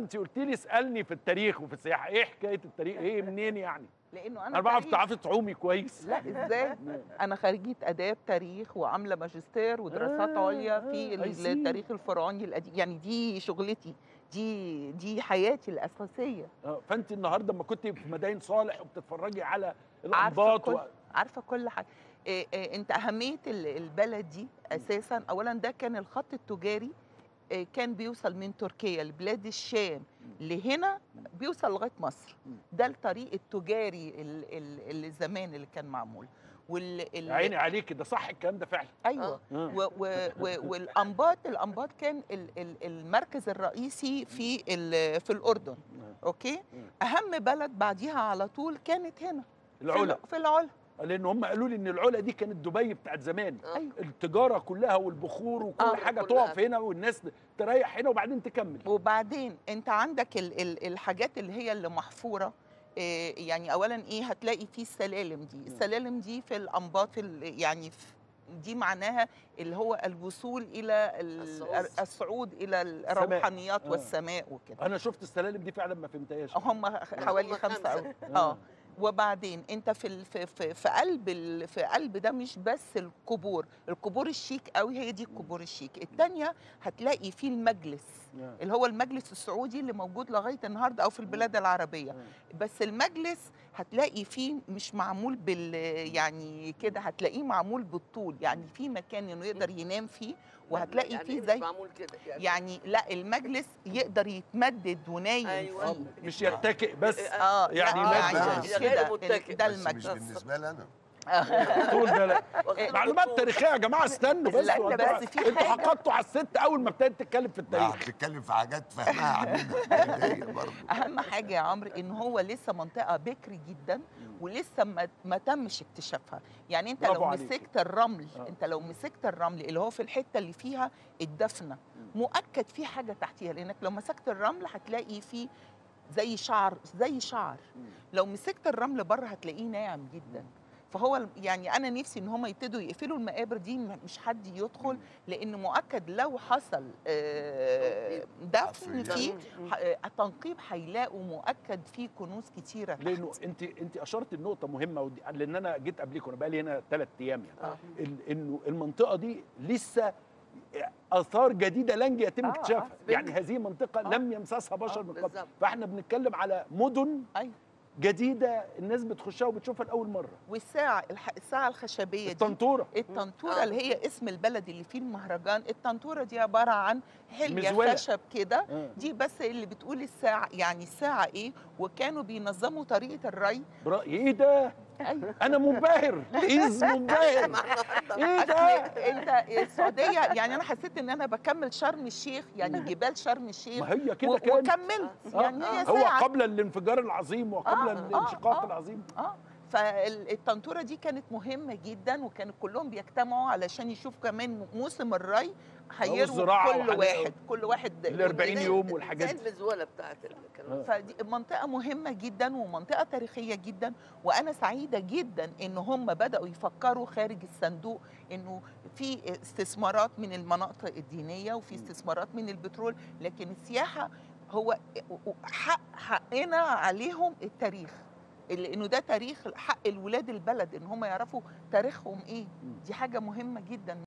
انت قلت لي اسالني في التاريخ وفي السياحه إيه حكايه التاريخ؟ إيه منين يعني؟ لأنه أنا أنا بعرف. تعرفي تعومي كويس. لا إزاي؟ أنا خريجة آداب تاريخ وعاملة ماجستير ودراسات آه، عليا في آه،. التاريخ الفرعوني القديم. يعني دي شغلتي دي دي حياتي الأساسية. آه، فأنت النهارده لما كنت في مدائن صالح وبتتفرجي على عارفة الأنباط كل و... عارفة كل حاجة. إيه إيه أنت أهمية ال- البلد دي أساسا. اولا ده كان الخط التجاري كان بيوصل من تركيا لبلاد الشام لهنا بيوصل لغاية مصر. ده الطريق التجاري ال- ال- اللي زمان اللي كان معمول. وال ال- عيني عليكي ده صح الكلام ده فعلا. أيوه. آه. و و و والأنباط الأنباط كان ال ال المركز الرئيسي في ال- في الأردن. آه. أوكي. أهم بلد بعديها على طول كانت هنا. في العلا. ال- في العلا. لأن هم قالوا لي إن العلا دي كانت دبي بتاعت زمان آه. أيوه التجارة كلها والبخور وكل آه، حاجة. تقف هنا والناس تريح هنا وبعدين تكمل وبعدين أنت عندك ال ال الحاجات اللي هي اللي محفورة إيه يعني اولا إيه هتلاقي في السلالم دي السلالم دي في الأنباط في يعني في دي معناها اللي هو الوصول إلى ال- الصعود. إلى الروحانيات آه. والسماء وكده أنا شفت السلالم دي فعلا ما فهمتهاش هم حوالي خمسة خمسة. أو آه وبعدين انت في في في, في قلب في قلب ده مش بس القبور القبور الشيك قوي هي دي القبور الشيك الثانية هتلاقي فيه المجلس. اللي هو المجلس السعودي اللي موجود لغاية النهارده أو في البلاد العربية. آه. بس المجلس هتلاقي فيه مش معمول بال يعني كده هتلاقيه معمول بالطول. يعني في مكان إنه يقدر ينام فيه وهتلاقي يعني فيه مش زي معمول كده يعني, يعني لا المجلس يقدر يتمدد ونايم أيوة. فيه. مش يتكئ بس. آه يعني لا، مجلس. يعني كده. ده بس مش المجلس بالنسبة لي أنا طول ده معلومات. تاريخية يا جماعة استنوا بس انتوا- في أنتوا حاجة- حقدتوا على الست أول ما ابتدت تتكلم في التاريخ. بتتكلم في حاجات فاهمها عننا أهم حاجة يا عمرو إن هو لسه منطقة بكري جدا ولسه ما, ما تمش اكتشافها. يعني أنت لو عليك. مسكت الرمل آه. أنت لو مسكت الرمل اللي هو في الحتة اللي فيها الدفنة مؤكد في حاجة تحتيها لأنك لو مسكت الرمل هتلاقي فيه زي شعر زي شعر. لو مسكت الرمل بره هتلاقيه ناعم جدا. فهو يعني أنا نفسي إن هم يبتدوا يقفلوا المقابر دي مش حد يدخل لأن مؤكد لو حصل آه، دفن. فيه ح- آه، التنقيب هيلاقوا مؤكد فيه كنوز كتيرة تحت. لأنه أنت أنت أشرت النقطه مهمة ودي لأن أنا جيت قبلكم أنا بقالي هنا ثلاث أيام يعني آه. إنه المنطقة دي لسه آثار جديدة لن يتم اكتشافها آه. يعني هذه منطقة آه. لم يمسسها بشر آه، من قبل. فإحنا بنتكلم على مدن أيوه جديدة الناس بتخشها وبتشوفها لأول مرة والساعة الح- الساعة الخشبية دي الطنطوره الطنطوره. اللي هي اسم البلد اللي فيه المهرجان الطنطوره دي عبارة عن حليه. خشب كده آه. دي بس اللي بتقول الساعة يعني الساعة إيه وكانوا بينظموا طريقة الري برا... إيه ده أنا منبهر. از منبهر. إيه ده؟ أنت السعودية يعني أنا حسيت إن أنا بكمل شرم الشيخ يعني جبال شرم الشيخ ما هي كده كانت وكملت. آه. يعني هي هو ساعة. قبل الانفجار العظيم وقبل آه، الانشقاق آه. العظيم. آه. فالطنطوره دي كانت مهمة جدا وكانوا كلهم بيجتمعوا علشان يشوفوا كمان موسم الري والزراعة كل واحد كل واحد ال 40 زي- يوم والحاجات دي. المزولة بتاعت الكلام فدي منطقة مهمة جدا ومنطقة تاريخية جدا وأنا سعيدة جدا إن هم بدأوا يفكروا خارج الصندوق إنه في استثمارات من المناطق الدينية وفي استثمارات من البترول لكن السياحة هو حق حقنا عليهم التاريخ لأنه ده تاريخ حق الولاد البلد إن هم يعرفوا تاريخهم إيه. دي حاجة مهمة جدا.